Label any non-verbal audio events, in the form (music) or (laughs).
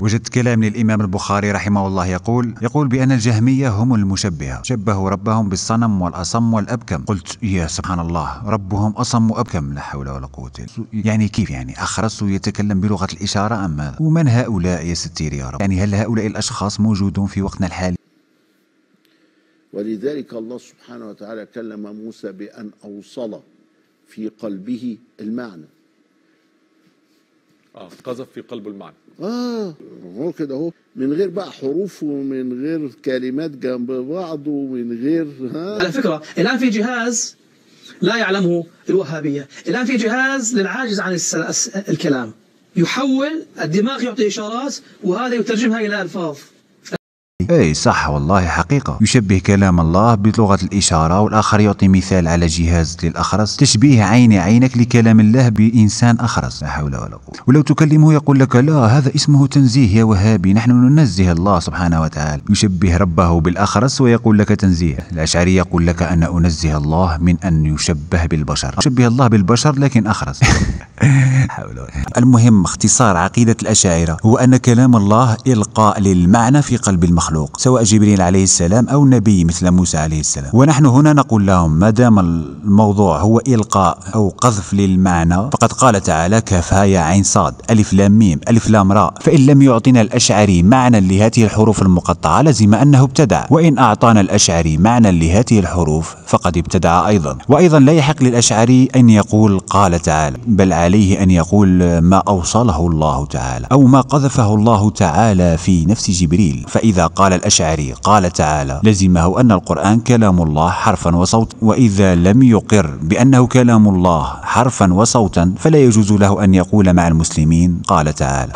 وجدت كلام للإمام البخاري رحمه الله يقول يقول بأن الجهمية هم المشبهة شبهوا ربهم بالصنم والأصم والأبكم. قلت يا سبحان الله ربهم أصم وأبكم لا حول ولا قوة يعني كيف يعني؟ أخرس ويتكلم بلغة الإشارة أم ماذا ومن هؤلاء يا ستير يا رب؟ يعني هل هؤلاء الأشخاص موجودون في وقتنا الحالي؟ ولذلك الله سبحانه وتعالى كلم موسى بأن أوصل في قلبه المعنى. آه قذف في قلبه المعنى. آه هو كده أهو. من غير بقى حروف ومن غير كلمات جنب بعض ومن غير ها؟ على فكرة الآن في جهاز لا يعلمه الوهابية. الآن في جهاز للعاجز عن الكلام. يحول الدماغ يعطي إشارات وهذا يترجمها إلى ألفاظ. اي صح والله حقيقة. يشبه كلام الله بلغة الإشارة والآخر يعطي مثال على جهاز للأخرس. تشبيه عين عينك لكلام الله بإنسان أخرس. لا حول ولا قوة. ولو تكلمه يقول لك لا هذا اسمه تنزيه يا وهابي نحن ننزه الله سبحانه وتعالى. يشبه ربه بالأخرس ويقول لك تنزيه. الأشعري يقول لك أنا أنزه الله من أن يشبه بالبشر. يشبه الله بالبشر لكن أخرس. (laughs) المهم اختصار عقيدة الأشاعرة هو أن كلام الله إلقاء للمعنى في قلب المخلوق. سواء جبريل عليه السلام أو نبي مثل موسى عليه السلام. ونحن هنا نقول لهم ما دام الموضوع هو إلقاء أو قذف للمعنى فقد قال تعالى كافها يا عين صاد ألف لام ميم ألف لام راء. فإن لم يعطينا الأشعري معنى لهذه الحروف المقطعة لزم أنه ابتدع. وإن أعطانا الأشعري معنى لهذه الحروف فقد ابتدع أيضا. وأيضا لا يحق للأشعري أن يقول قال تعالى. بل عليه أن يقول ما أوصله الله تعالى أو ما قذفه الله تعالى في نفس جبريل. فإذا قال الأشعري. قال تعالى لزمه أن القرآن كلام الله حرفا وصوتا وإذا لم يقر بأنه كلام الله حرفا وصوتا فلا يجوز له أن يقول مع المسلمين. قال تعالى